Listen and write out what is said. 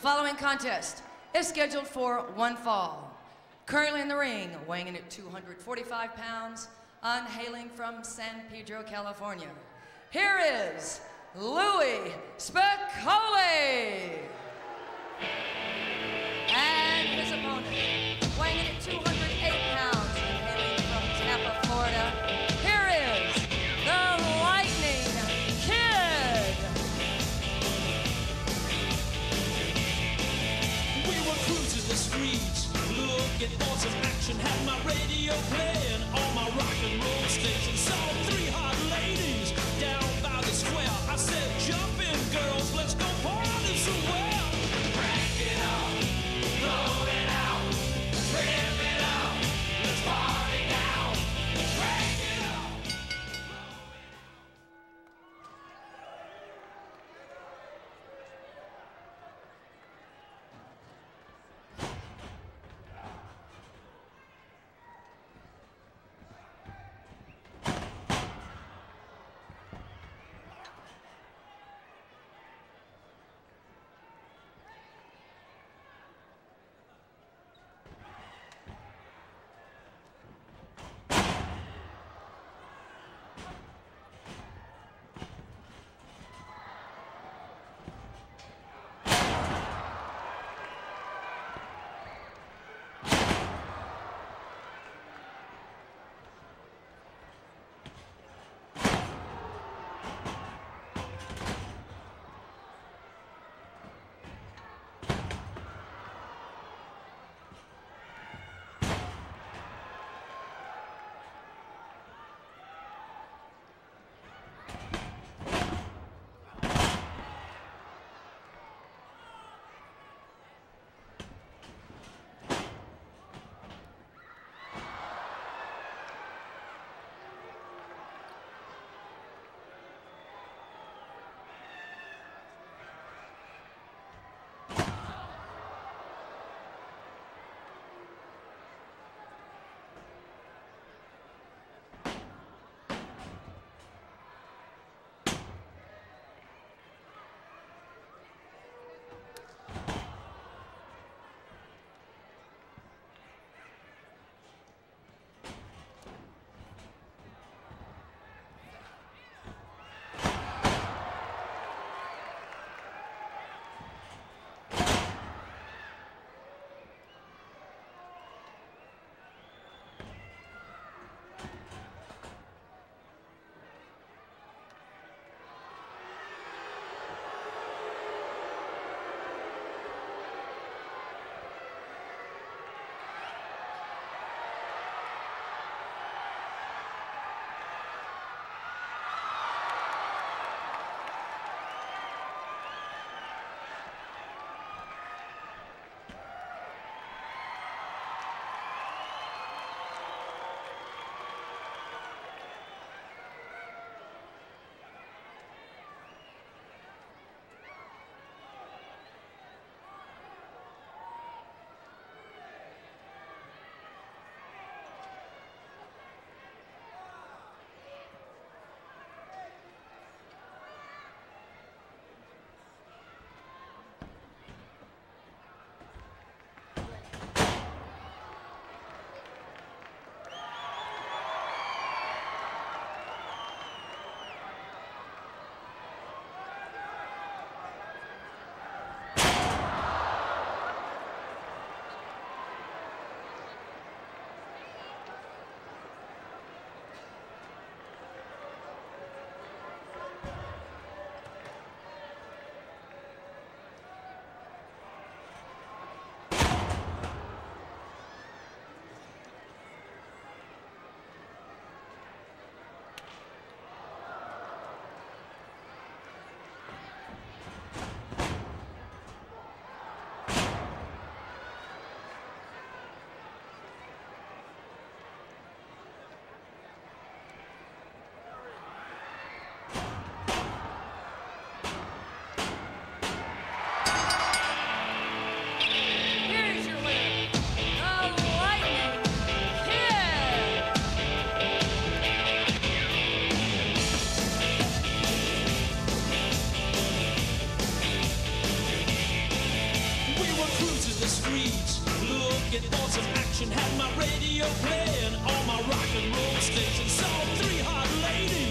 following contest is scheduled for one fall. Currently in the ring, weighing in at 245 pounds, and hailing from San Pedro, California. Here is Louie Spicolli. cruising the streets, looking for some action. Had my radio playing on my rock and roll station. Saw three hot ladies.